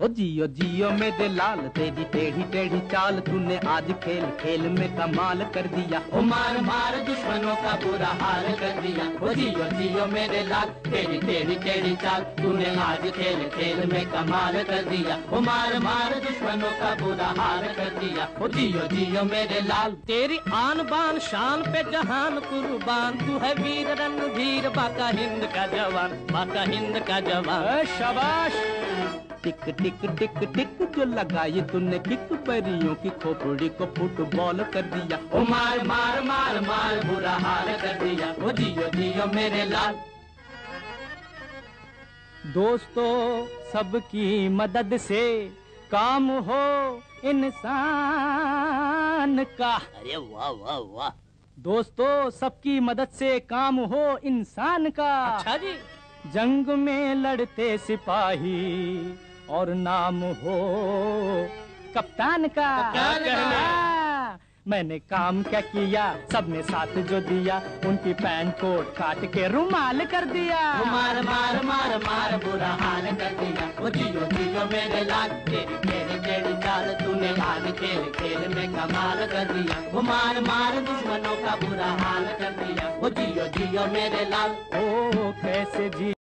ओ जियो जियो मेरे लाल, तेरी टेढ़ी टेढ़ी चाल, तूने आज खेल खेल में कमाल कर दिया। ओ मार मार, दुश्मनों का बुरा हाल कर दिया। ओ जियो जियो मेरे लाल, तेरी टेढ़ी टेढ़ी चाल, तूने आज खेल खेल में कमाल कर दिया। ओ मार मार, दुश्मनों का बुरा हाल कर दिया। ओ जियो जियो मेरे लाल, तेरी आन बान, शान पे जहान कुर्बान। तू है वीर रणधीर, बाका हिंद का जवान, बाका हिंद का जवान। शाबाश! टिक टिक टिक टिक जो लगाई तूने किक परियों की खोपड़ी को फुटबॉल कर दिया। ओ मार मार मार मार बुरा हाल कर दिया। ओ जियो जियो मेरे लाल। दोस्तों सबकी मदद से काम हो इंसान का। अरे वाह वाह वाह। दोस्तों सबकी मदद से काम हो इंसान का। अच्छा जी। जंग में लड़ते सिपाही और नाम हो कप्तान का। कप्तान का। मैंने काम क्या किया? सबने साथ जो दिया उनकी पैंट कोट काट के रुमाल कर दिया। मार मार मार मार बुरा हाल कर दिया। ओ जियो जियो मेरे लाल तेरी तेरी तेरी चाल तूने आज खेल खेल में कमाल कर दिया। ओ मार मार दुश्मनों का बुरा हाल कर दिया। ओ जियो जियो मेरे लाल ओ कैसे जी